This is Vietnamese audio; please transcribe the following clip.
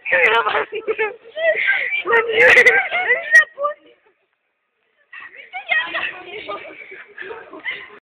Kaya naman.